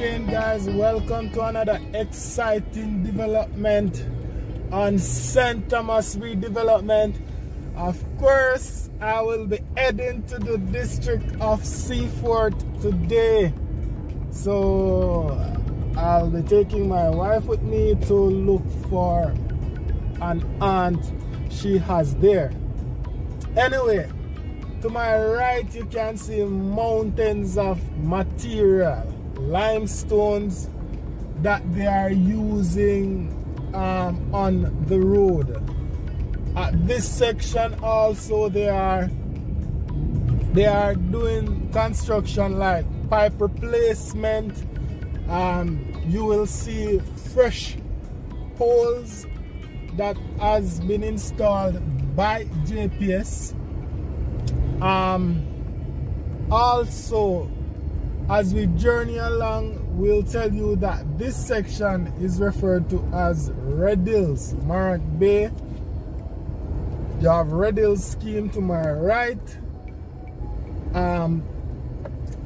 guys. Welcome to another exciting development on St. Thomas redevelopment. Of course I will be heading to the district of Seaforth today. So I'll be taking my wife with me to look for an aunt she has there. Anyway to my right you can see mountains of material limestones that they are using um, on the road. At this section also they are they are doing construction like pipe replacement. Um, you will see fresh poles that has been installed by JPS um, also as we journey along we'll tell you that this section is referred to as Red Hills Morant Bay. You have Red Hills scheme to my right um,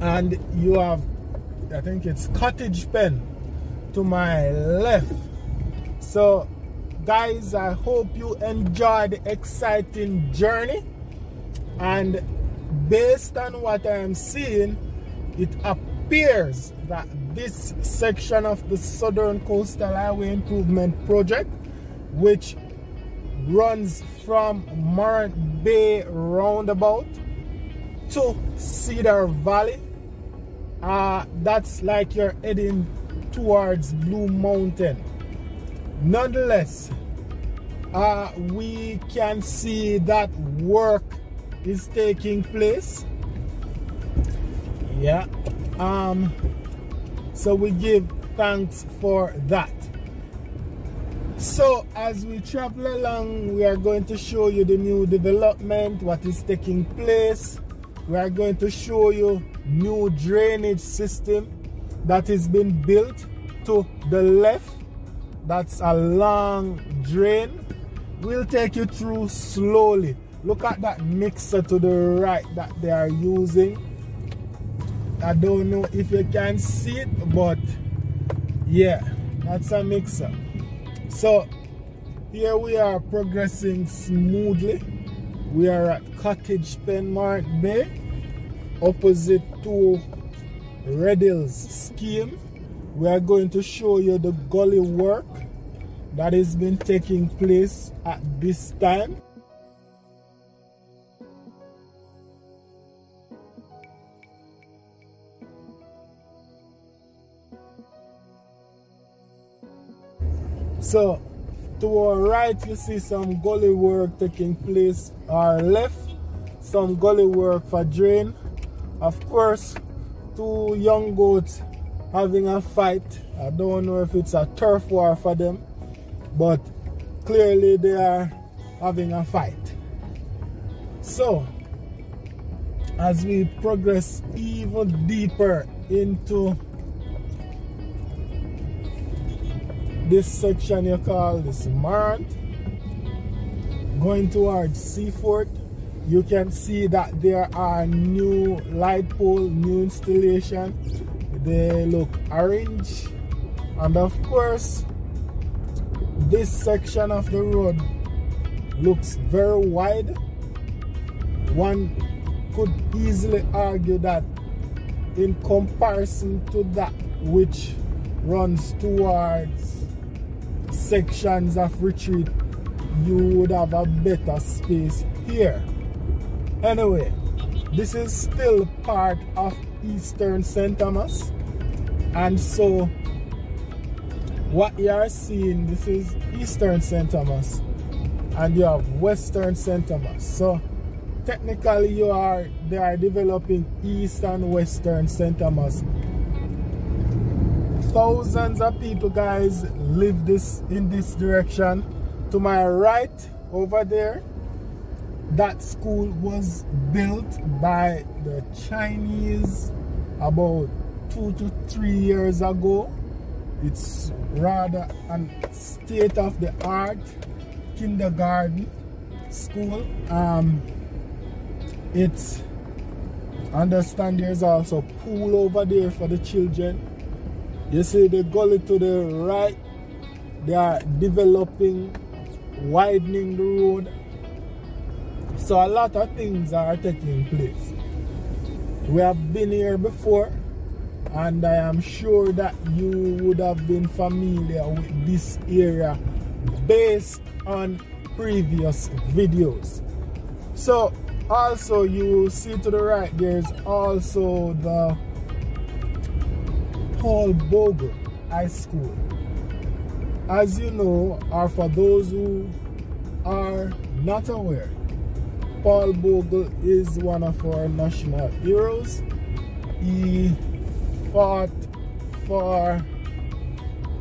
and you have I think it's Cottage Pen to my left. So guys I hope you enjoy the exciting journey. And based on what I am seeing it appears that this section of the Southern Coastal Highway Improvement Project which runs from Morant Bay roundabout to Cedar Valley uh, that's like you're heading towards Blue Mountain. Nonetheless uh, we can see that work is taking place yeah. Um so we give thanks for that. So as we travel along we are going to show you the new development what is taking place. We are going to show you new drainage system that is being built to the left. That's a long drain. We'll take you through slowly. Look at that mixer to the right that they are using I don't know if you can see it but yeah that's a mixer. So here we are progressing smoothly. We are at Cottage Pen Morant Bay opposite to Redhill's scheme. We are going to show you the gully work that has been taking place at this time So to our right you see some gully work taking place. Our left some gully work for drain. Of course two young goats having a fight. I don't know if it's a turf war for them but clearly they are having a fight. So as we progress even deeper into this section you call this Morant going towards Seaforth you can see that there are new light pole new installation. They look orange. And of course this section of the road looks very wide. One could easily argue that in comparison to that which runs towards sections of retreat you would have a better space here. Anyway this is still part of eastern st thomas. And so what you are seeing this is eastern st thomas. And you have western st thomas. So technically you are they are developing east and western st thomas thousands of people guys live this in this direction. To my right over there that school was built by the Chinese about two to three years ago. It's rather a state-of-the-art kindergarten school. Um it's understand there's also pool over there for the children You see the gully to the right, they are developing, widening the road. So a lot of things are taking place. We have been here before and I am sure that you would have been familiar with this area based on previous videos. So also you see to the right there's also the Paul Bogle High School. As you know, or for those who are not aware, Paul Bogle is one of our national heroes. He fought for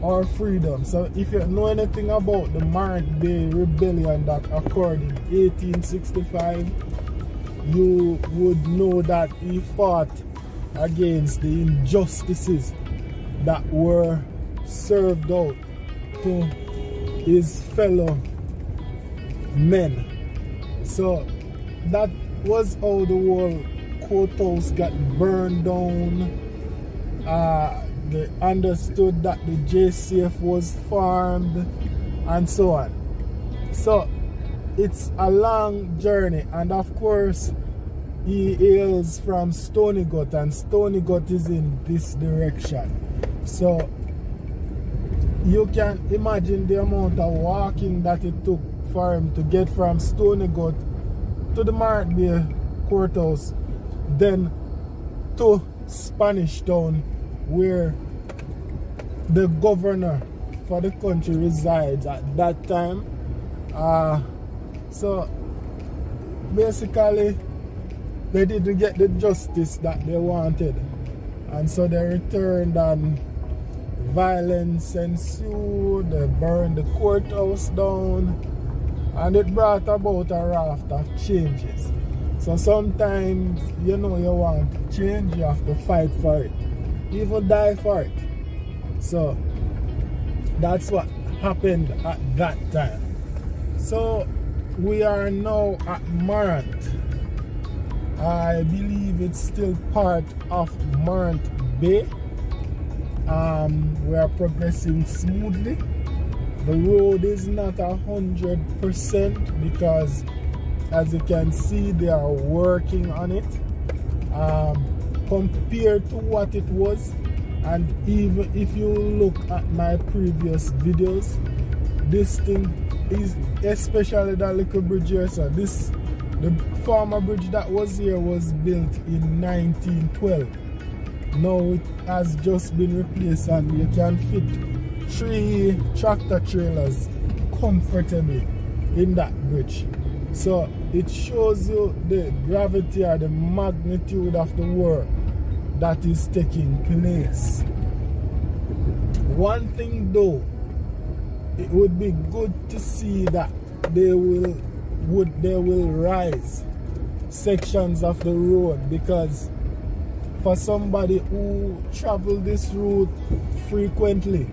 our freedom. So if you know anything about the Morant Bay Rebellion that occurred in 1865, you would know that he fought against the injustices that were served out to his fellow men. So that was how the whole courthouse got burned down. Uh, they understood that the JCF was formed and so on. So it's a long journey and of course he hails from Stonygut and Stonygut is in this direction. So you can imagine the amount of walking that it took for him to get from Stonygut to the Bay courthouse, then to Spanish Town where the governor for the country resides at that time. Uh, so basically they didn't get the justice that they wanted and so they returned and violence ensued they burned the courthouse down and it brought about a raft of changes. So sometimes you know you want change you have to fight for it. Even die for it. So that's what happened at that time. So we are now at Morant I believe it's still part of Morant Bay. Um, we are progressing smoothly. The road is not a hundred percent because as you can see they are working on it um, compared to what it was and even if you look at my previous videos this thing is especially that little bridge here so this the former bridge that was here was built in 1912. Now it has just been replaced and you can fit three tractor trailers comfortably in that bridge. So it shows you the gravity or the magnitude of the work that is taking place. One thing though, it would be good to see that they will would they will rise sections of the road because for somebody who travel this route frequently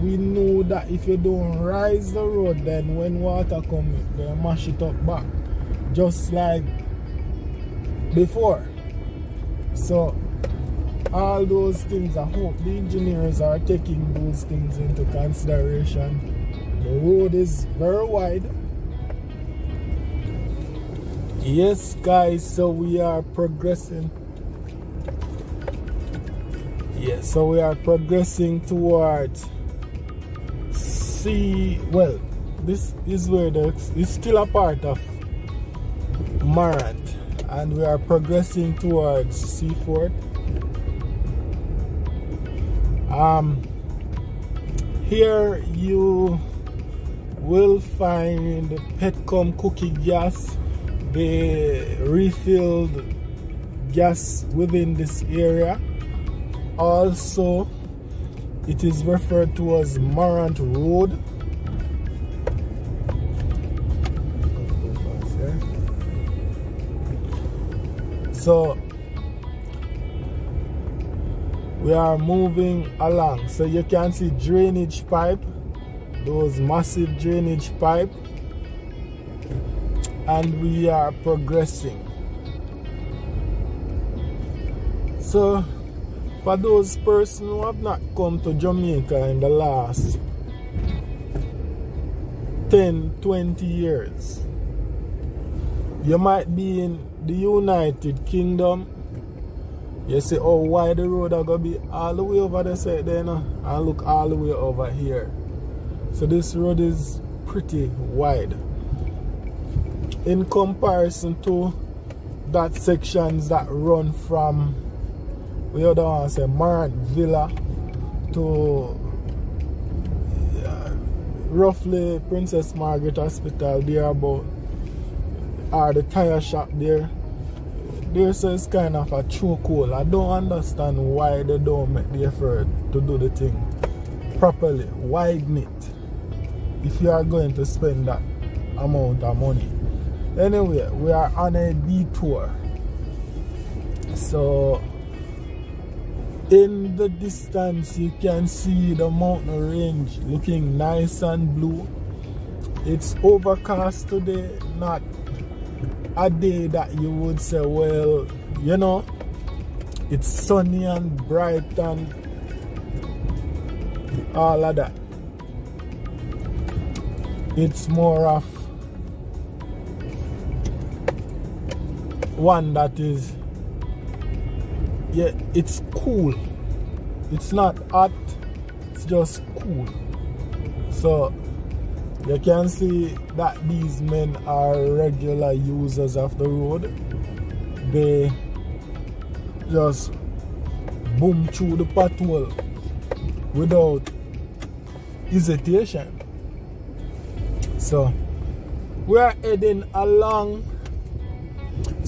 we know that if you don't rise the road then when water come they mash it up back. Just like before. So all those things I hope the engineers are taking those things into consideration. The road is very wide. Yes guys so we are progressing so we are progressing towards see well this is where the is still a part of Morant and we are progressing towards Seaforth um here you will find Petcom cookie gas. They refilled gas within this area also it is referred to as Morant Road so we are moving along so you can see drainage pipe those massive drainage pipe and we are progressing. So, for those persons who have not come to Jamaica in the last 10 20 years. You might be in the United Kingdom. You say oh why the road are gonna be all the way over there say there know, and look all the way over here. So this road is pretty wide. In comparison to that sections that run from we other one say Morant Villa to uh, roughly Princess Margaret Hospital there about or the tire shop there there so it's kind of a chokehold. I don't understand why they don't make the effort to do the thing properly. Widen it if you are going to spend that amount of money. Anyway, we are on a detour. So in the distance you can see the mountain range looking nice and blue. It's overcast today not a day that you would say well you know it's sunny and bright and all of that. It's more of one that is yeah, it's cool. It's not hot, it's just cool. So you can see that these men are regular users of the road. They just boom through the pothole without hesitation. So we are heading along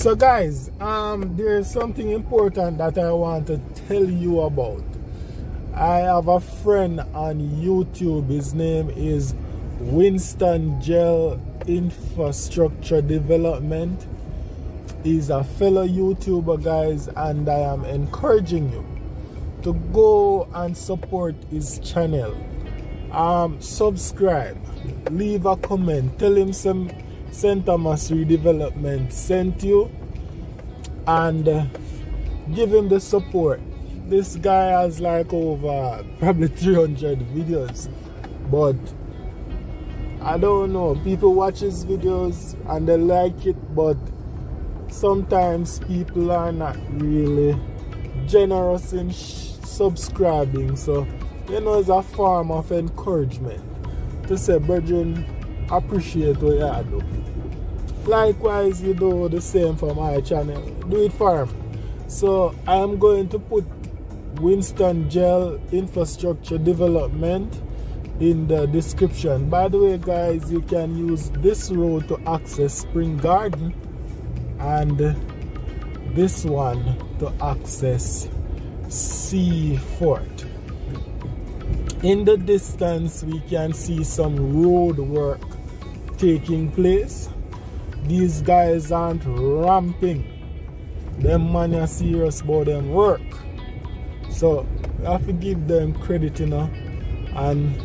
so guys, um, there's something important that I want to tell you about. I have a friend on YouTube. His name is Winston Gel Infrastructure Development. He's a fellow YouTuber, guys, and I am encouraging you to go and support his channel. Um, subscribe, leave a comment, tell him some St. Thomas Redevelopment sent you and uh, give him the support. This guy has like over probably 300 videos, but I don't know. People watch his videos and they like it, but sometimes people are not really generous in subscribing. So, you know, it's a form of encouragement to say, brethren, appreciate what you do. Likewise, you do the same for my channel. Do it for him. So I am going to put Winston Gel Infrastructure Development in the description. By the way, guys, you can use this road to access Spring Garden and this one to access sea fort In the distance, we can see some road work taking place these guys aren't ramping. Them man are serious about them work. So I have to give them credit, you know. And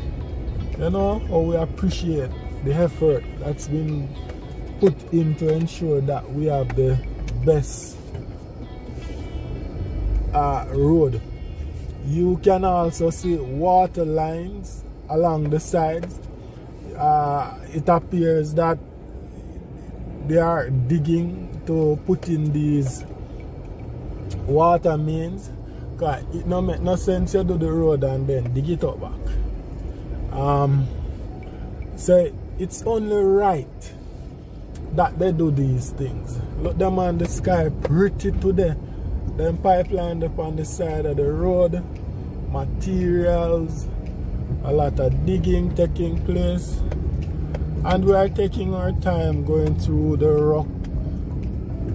you know we appreciate the effort that's been put in to ensure that we have the best uh, road. You can also see water lines along the sides. Uh, it appears that they are digging to put in these water mains because it no make no sense you do the road and then dig it up back. Um so it's only right that they do these things. Look them on the sky pretty today. Them pipeline up on the side of the road materials a lot of digging taking place and we are taking our time going through the rock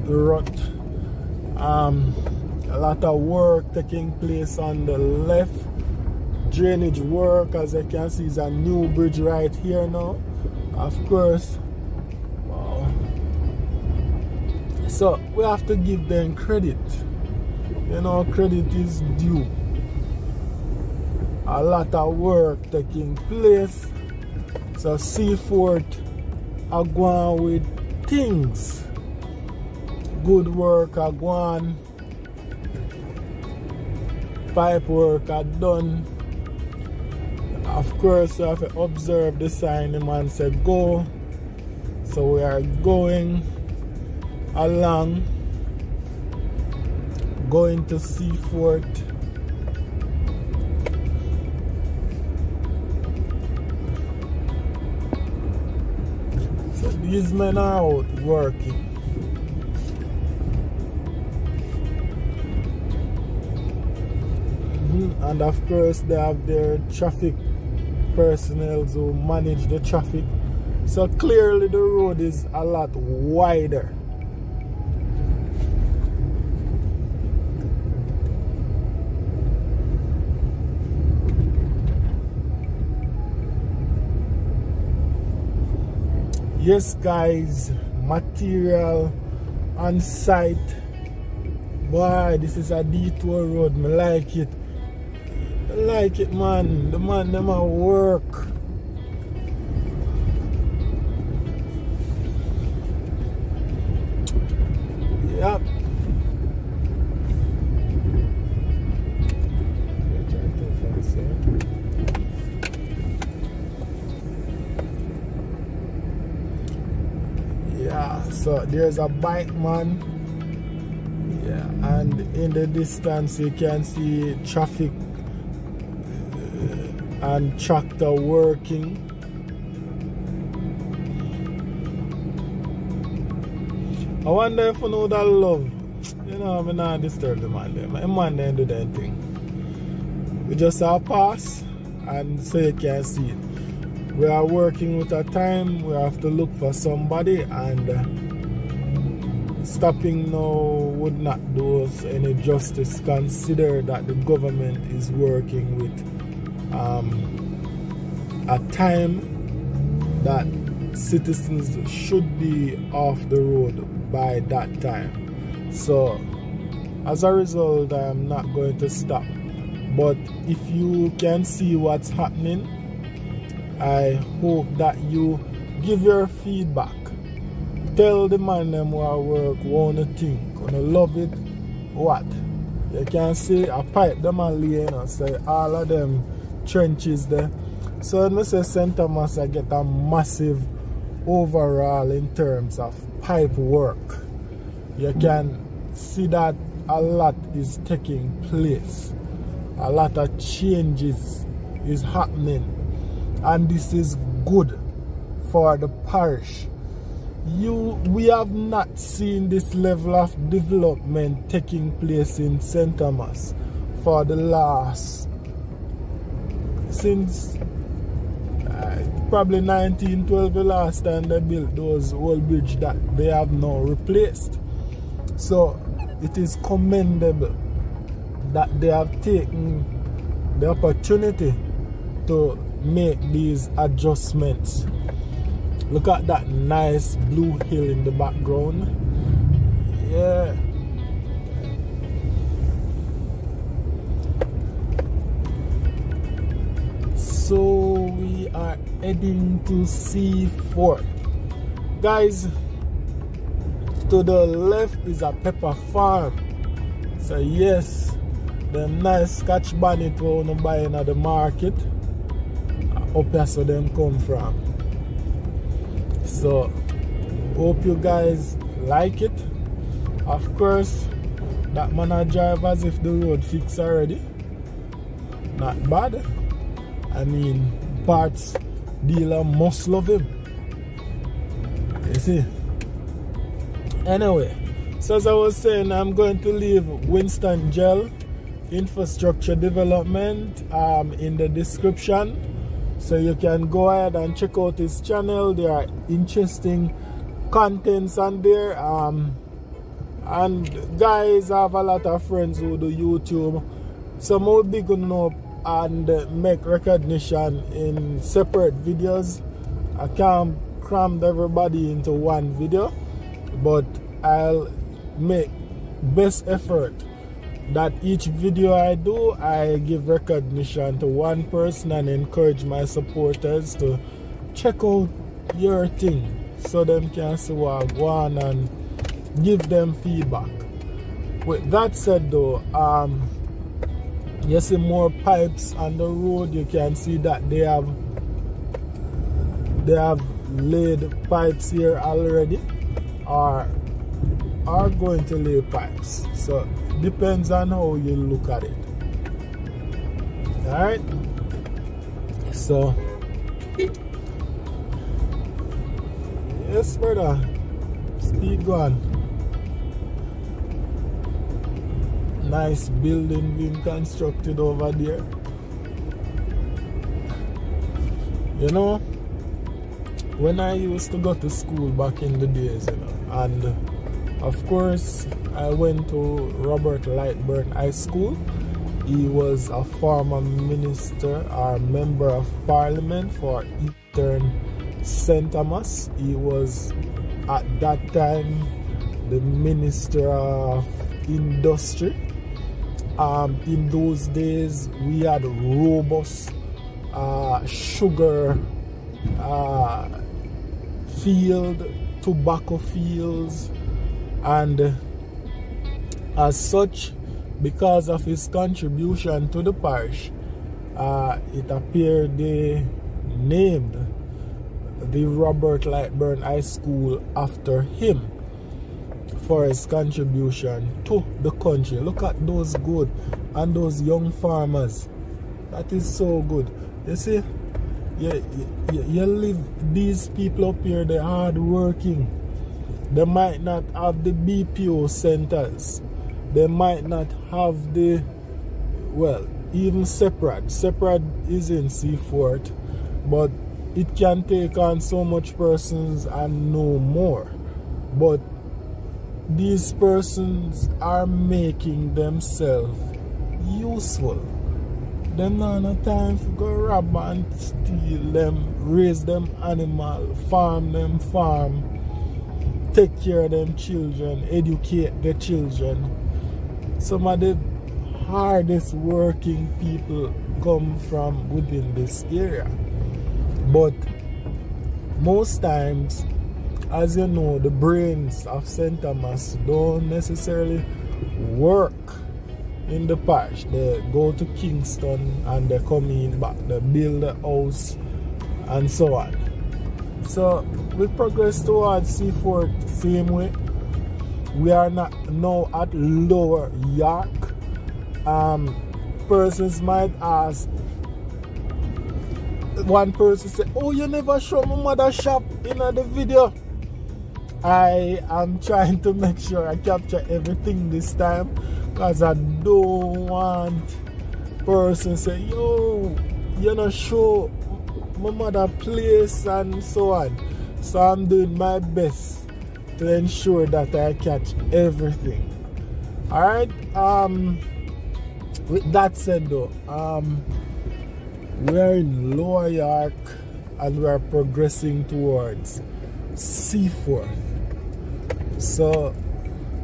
the rut. Um, a lot of work taking place on the left. Drainage work as you can see is a new bridge right here now. Of course wow. so we have to give them credit. You know credit is due. A lot of work taking place so Seaforth are with things. Good work are pipe work are done. Of course you have to observe the sign. The man said go. So we are going along going to Seaforth these men are out working mm-hmm. and of course they have their traffic personnel who manage the traffic so clearly the road is a lot wider yes guys material on site. Boy this is a detour road. Me like it. I like it man. The man them a work there's a bike man. Yeah. And in the distance you can see traffic and tractor working. I wonder if you know that love. You know I'm not disturb the man there. My man didn't do that thing. We just have pass and so you can see it. We are working with a time. We have to look for somebody and uh, stopping now would not do us any justice consider that the government is working with um, a time that citizens should be off the road by that time. So, as a result, I am not going to stop. But if you can see what's happening, I hope that you give your feedback. Tell the man them who I work what you think. Gonna love it, what? You can see I pipe them and lay, you know, say all of them trenches there. So when I say St. Thomas, I get a massive overall in terms of pipe work. You can see that a lot is taking place. A lot of changes is happening. And this is good for the parish. You we have not seen this level of development taking place in St. Thomas for the last since uh, probably 1912 the last time they built those old bridge that they have now replaced so it is commendable that they have taken the opportunity to make these adjustments look at that nice blue hill in the background. Yeah. So we are heading to Seaforth. guys to the left is a pepper farm. So yes the nice scotch bonnet we want to buy in the market. Up here so them come from so hope you guys like it of course that man drive as if the road fixed already not bad I mean, parts dealer must love him. You see? Anyway, so as I was saying, I'm going to leave Winston Gel infrastructure development um, in the description so you can go ahead and check out his channel there are interesting contents on there um, and guys I have a lot of friends who do YouTube so more big enough and make recognition in separate videos. I can't cram everybody into one video, but I'll make best effort that each video I do, I give recognition to one person and encourage my supporters to check out your thing so them can see what I want and give them feedback. With that said though, um, you see more pipes on the road you can see that they have they have laid pipes here already or are going to lay pipes so depends on how you look at it. All right so yes brother. Speed gone nice building being constructed over there. You know when I used to go to school back in the days you know and of course I went to Robert Lightburn High School he was a former minister or member of parliament for Eastern St. Thomas he was at that time the minister of industry um, in those days we had robust uh, sugar uh, field tobacco fields and as such because of his contribution to the parish uh, it appeared they named the Robert Lightburn High School after him for his contribution to the country. Look at those good and those young farmers. That is so good. You see, you, you, you live these people up here, they're hard working. They might not have the BPO centers. They might not have the, well, even separate. Separate is in Seaforth, but it can take on so much persons and no more. But these persons are making themselves useful. Them not no time for go rob and steal them, raise them animal, farm them farm, take care of them children, educate the children. Some of the hardest working people come from within this area. But most times as you know, the brains of St. Thomas don't necessarily work in the parish. They go to Kingston and they come in back, they build a house and so on. So we progress towards Seaforth same way. We are not now at Lower York. Um, persons might ask, one person say, oh you never show my mother shop in the video. I am trying to make sure I capture everything this time because I don't want person say yo you know show my mother place and so on. So I'm doing my best to ensure that I catch everything. Alright um with that said though um we're in Lower York and we're progressing towards Seaforth so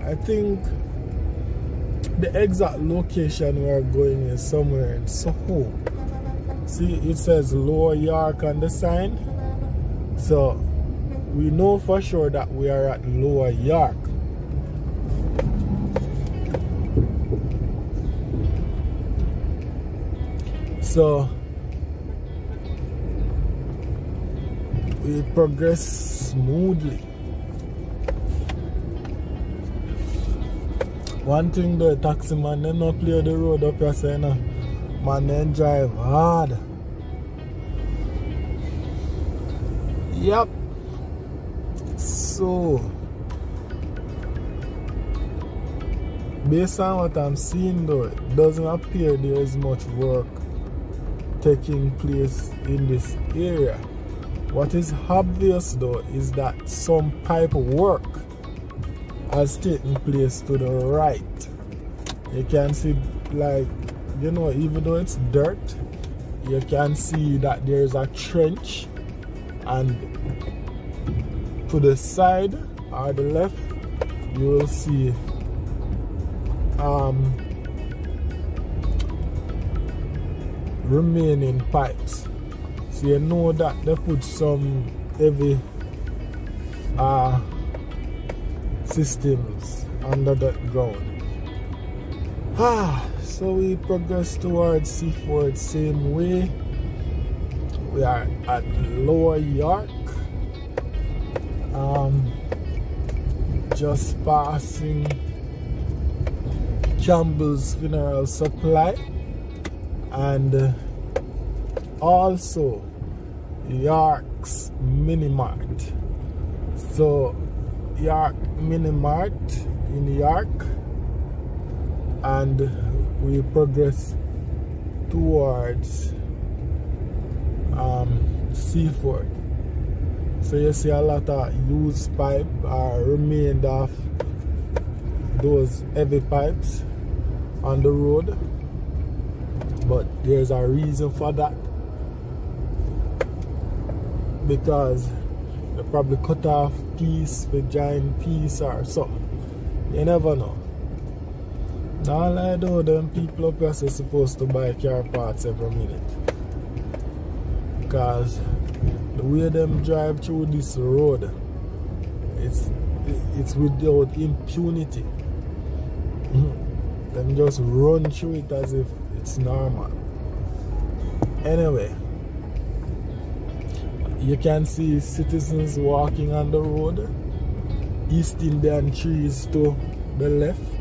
I think the exact location we're going is somewhere in Soho. See, it says Lower York on the sign. So we know for sure that we are at Lower York. So we progress smoothly. One thing the taxi man they not clear the road up here saying uh, man drive hard. Yep. So based on what I'm seeing though, it doesn't appear there is much work taking place in this area. What is obvious though is that some pipe work has taken place to the right. You can see like, you know, even though it's dirt, you can see that there's a trench and to the side or the left you will see um, remaining pipes so you know that they put some heavy uh, systems under the ground. Ah, so we progress towards Seaforth same way. We are at Lower York. Um, just passing Campbell's Funeral Supply and uh, also York's Mini Mart. So York Mini Mart in York and we progress towards um, Seaforth. So you see a lot of used pipe are uh, remained of those heavy pipes on the road. But there's a reason for that. Because they probably cut off piece with giant piece or so. You never know. All I know, them people up here are supposed to buy car parts every minute. Because the way them drive through this road, it's it's without impunity. Them just run through it as if it's normal. Anyway, you can see citizens walking on the road, East Indian trees to the left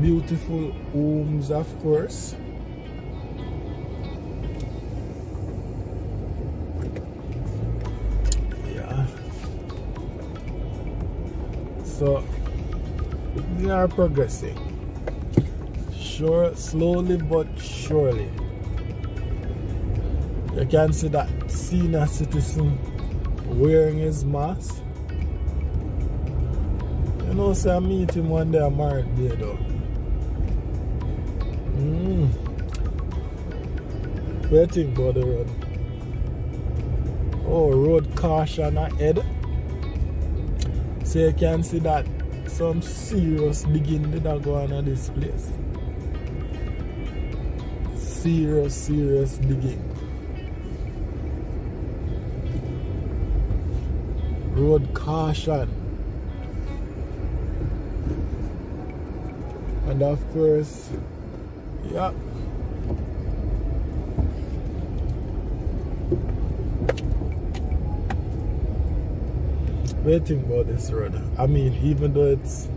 beautiful homes of course. Yeah. So we are progressing. Sure slowly but surely. You can see that senior citizen wearing his mask. You know, say I meet him one day I'm married there though. Waiting about the road. Oh, road caution ahead. So you can see that some serious digging did go on at this place. Serious, serious digging. Road caution. And of course, yeah. Waiting about this road. I mean, even though it's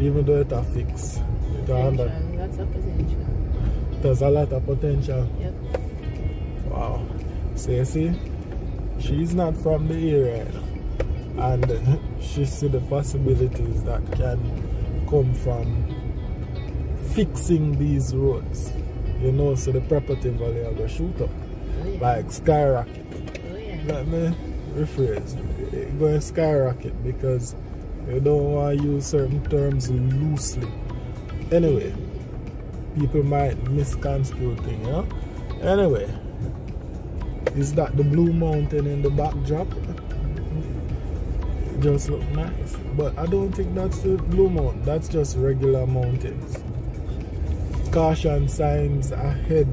even though it's a fix, it lots of potential. There's a lot of potential. Yep. Wow. So you see, she's not from the area, and she see the possibilities that can come from fixing these roads. You know, so the property value will shoot up. Oh, yeah. Like skyrocket. Oh, yeah. Let me rephrase. It eh, going skyrocket because you don't want to use certain terms loosely. Anyway, people might misconstrue things, know? Anyway, is that the blue mountain in the backdrop? Just look nice. But I don't think that's the blue mountain. That's just regular mountains caution signs ahead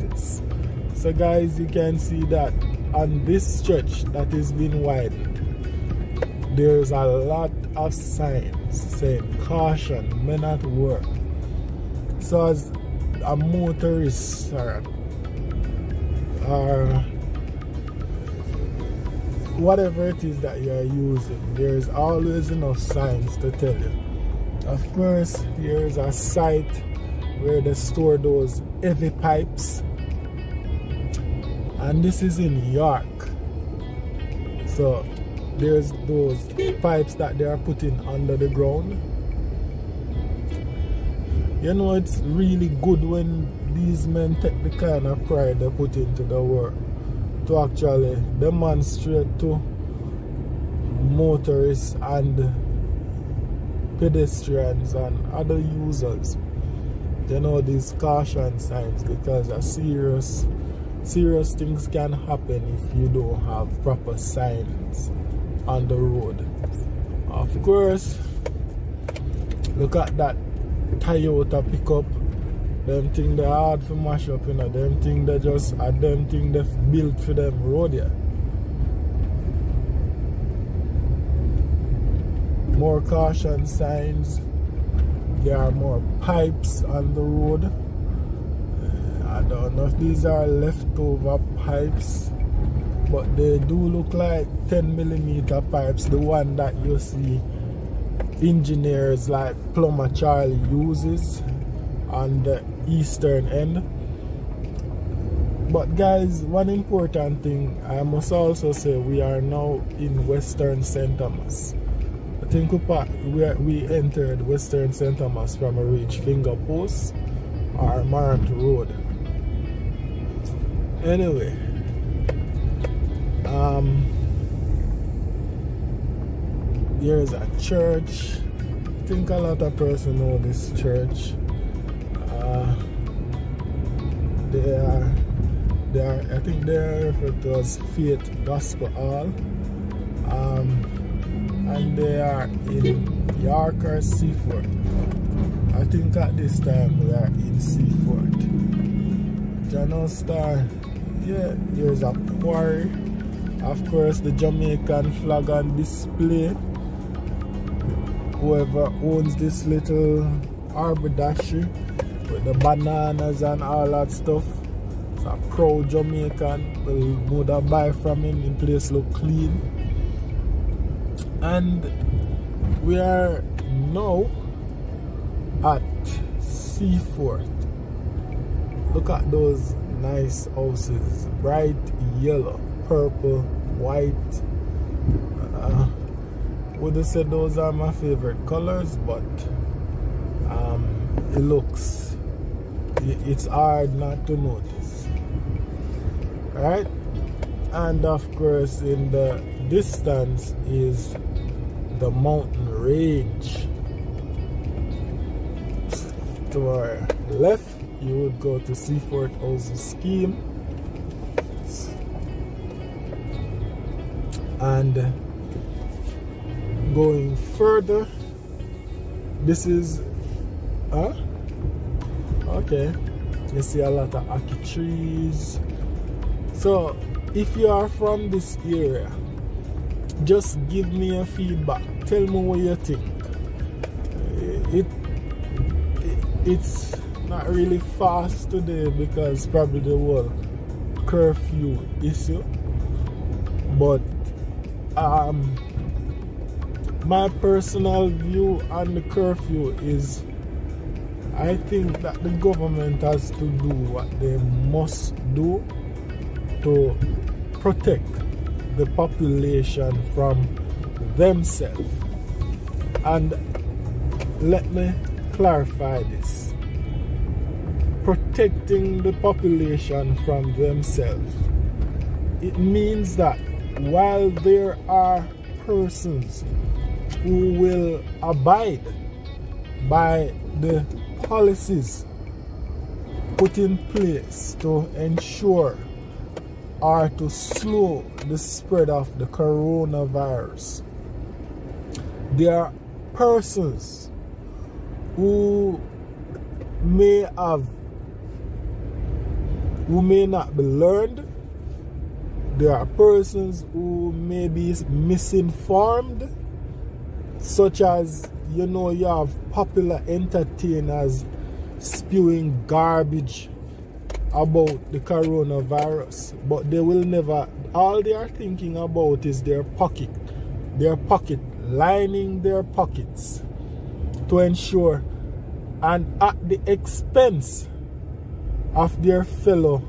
so guys you can see that on this stretch that is being widened there's a lot of signs saying caution may not work. So as a motorist or, or uh, whatever it is that you're using there's always enough signs to tell you. Of course here's a site where they store those heavy pipes and this is in York. So there's those pipes that they are putting under the ground. You know it's really good when these men take the kind of pride they put into the work. To actually demonstrate to motorists and pedestrians and other users. You know these caution signs because a serious serious things can happen if you don't have proper signs on the road. Of course look at that Toyota pickup. Them thing they hard for mash up you know. Them thing they just are them thing they built for them road yeah. More caution signs. There are more pipes on the road. These are leftover pipes, but they do look like 10 millimeter pipes. The one that you see engineers like Plumber Charlie uses on the eastern end. But guys, one important thing I must also say we are now in Western St. Thomas. I think we, we entered Western St. Thomas from a reach finger post or Morant Road. Anyway, um, here's a church. I think a lot of person know this church. Uh, they are, they are, I think they are referred to as Faith Gospel Hall. Um, and they are in York or Seaforth. I think at this time we are in Seaforth. John Star, yeah, there's a quarry. Of course, the Jamaican flag on display whoever owns this little haberdashery with the bananas and all that stuff. It's a proud Jamaican. Will would buy from him. In place look clean. And we are now at Seaforth. Look at those nice houses. Bright yellow, purple, white. Uh, would have said those are my favorite colors, but um, it looks, it's hard not to notice. Right? And of course, in the distance is the mountain range. To our left, you would go to Seaforth Housing Scheme. And uh, going further this is huh? Okay. You see a lot of ackee trees. So if you are from this area just give me a feedback. Tell me what you think. It, it it's not really fast today because probably the whole curfew issue but um my personal view on the curfew is I think that the government has to do what they must do to protect the population from themselves. And let me clarify this protecting the population from themselves. It means that while there are persons who will abide by the policies put in place to ensure or to slow the spread of the coronavirus. There are persons who may have who may not be learned. There are persons who may be misinformed such as you know you have popular entertainers spewing garbage about the coronavirus but they will never all they are thinking about is their pocket their pocket lining their pockets to ensure and at the expense of their fellow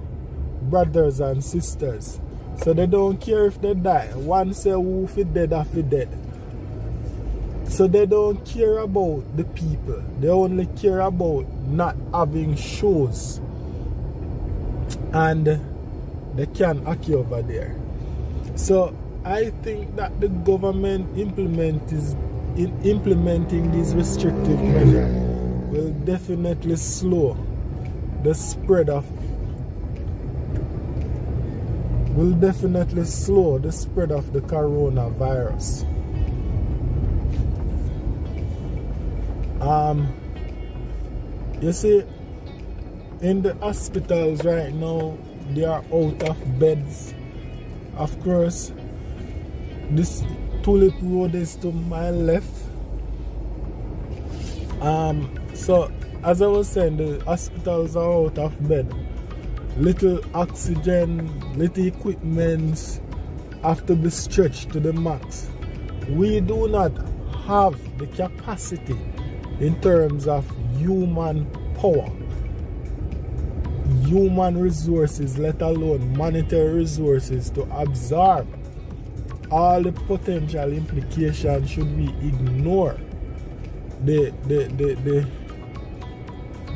brothers and sisters so they don't care if they die one say who fi dead or dead so they don't care about the people. They only care about not having shows. And they can hockey over there. So I think that the government implement is in implementing these restrictive measures will definitely slow the spread of will definitely slow the spread of the coronavirus. Um, you see, in the hospitals right now, they are out of beds. Of course, this Tulip Road is to my left. Um, So, as I was saying, the hospitals are out of bed. Little oxygen, little equipment have to be stretched to the max. We do not have the capacity in terms of human power, human resources, let alone monetary resources to absorb all the potential implications should we ignore the the the the,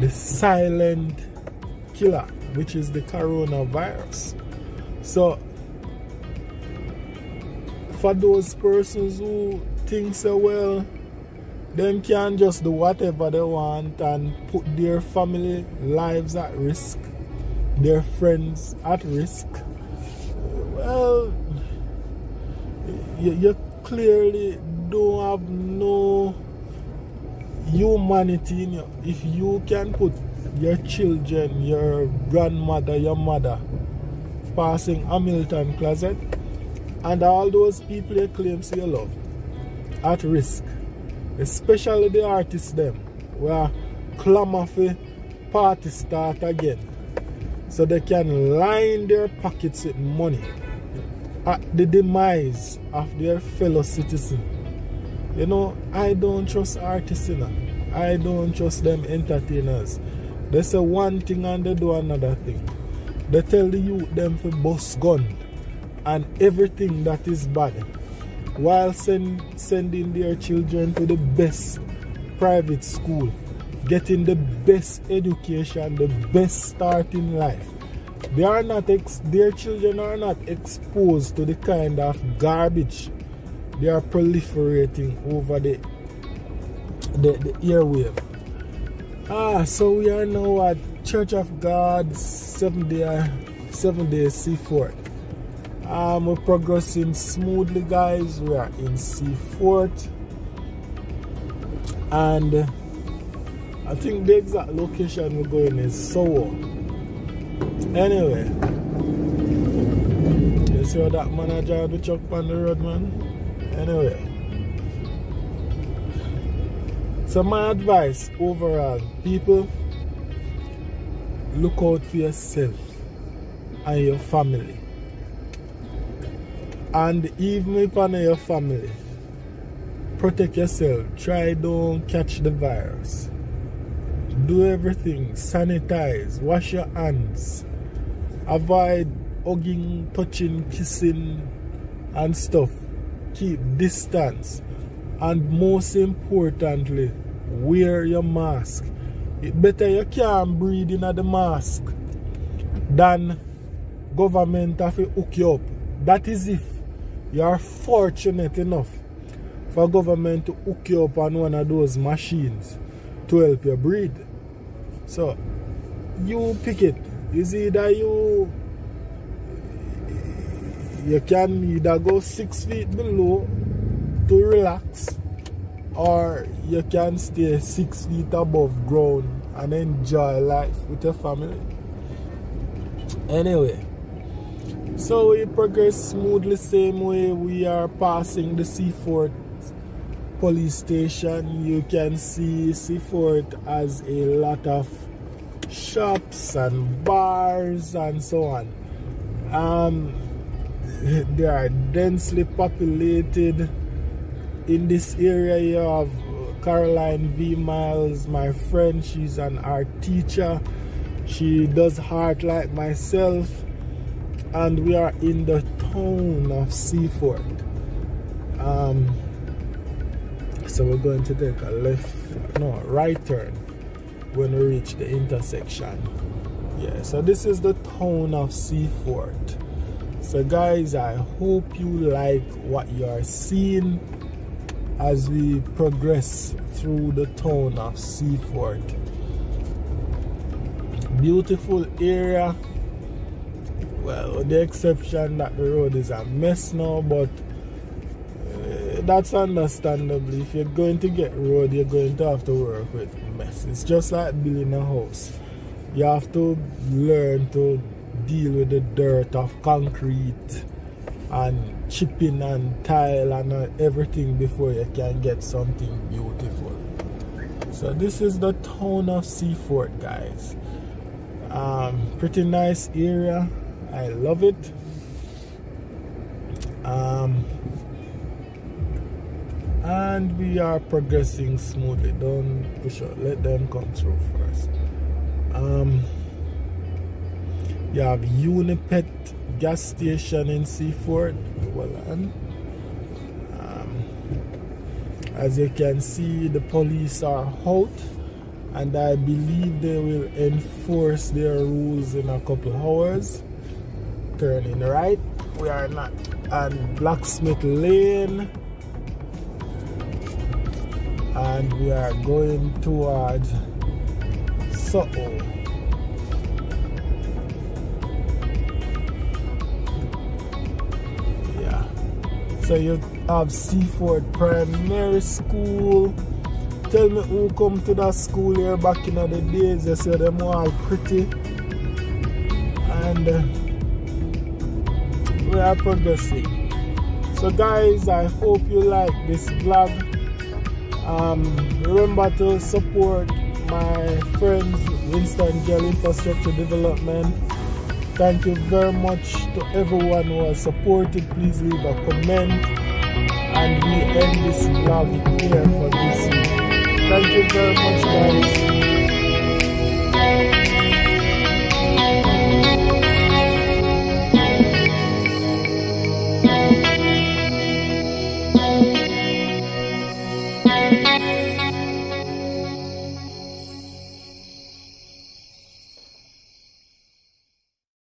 the silent killer which is the coronavirus. So for those persons who think so well them can just do whatever they want and put their family lives at risk their friends at risk. Well you, you clearly don't have no humanity in you. If you can put your children, your grandmother, your mother passing Hamilton closet and all those people you claim to love at risk, especially the artists them where clamor for party start again so they can line their pockets with money at the demise of their fellow citizen. You know, I don't trust artists, you know. I don't trust them entertainers. They say one thing and they do another thing. They tell the youth them for bust gun and everything that is bad while send, sending their children to the best private school, getting the best education, the best start in life they are not their children are not exposed to the kind of garbage they are proliferating over the the, the airwave. Ah, so we are now at Church of God seven day seven day Seaforth. Um, we're progressing smoothly, guys. We are in Seaforth, and I think the exact location we're going is Soho. Anyway, you see that manager the truck on the road, man? Anyway. So my advice overall, people, look out for yourself and your family. And even if know your family, protect yourself. Try don't catch the virus. Do everything. Sanitize. Wash your hands avoid hugging, touching, kissing, and stuff. Keep distance. And most importantly, wear your mask. It better you can't breathe in the mask than government have to hook you up. That is if you are fortunate enough for government to hook you up on one of those machines to help you breathe. So, you pick it is either you you can either go six feet below to relax or you can stay six feet above ground and enjoy life with your family anyway so we progress smoothly same way we are passing the Seaforth police station you can see Seaforth as a lot of shops and bars and so on. Um, they are densely populated. In this area, have Caroline V. Miles, my friend. She's an art teacher. She does art like myself. And we are in the town of Seaforth. Um, so we're going to take a left, no, right turn when we reach the intersection. Yeah, so this is the town of Seaforth. So guys, I hope you like what you are seeing as we progress through the town of Seaforth. Beautiful area. Well, the exception that the road is a mess now, but uh, that's understandable. If you're going to get road, you're going to have to work with mess. It's just like building a house. You have to learn to deal with the dirt of concrete and chipping and tile and everything before you can get something beautiful. So this is the town of Seaforth, guys. Um, pretty nice area. I love it. Um, and we are progressing smoothly. Don't push out. Let them come through first. Um, you have Unipet gas station in Seaforth. Well, and um, as you can see the police are out and I believe they will enforce their rules in a couple hours. Turning right. We are not on Blacksmith Lane. And we are going towards Soho so you have Seaforth Primary School. Tell me who come to that school here back in the days. They say them all pretty. And uh, we are progressing. So guys, I hope you like this vlog. Um, remember to support my friends Winston Gel Infrastructure Development. Thank you very much to everyone who has supported. Please leave a comment and we end this vlog here for this week. Thank you very much guys.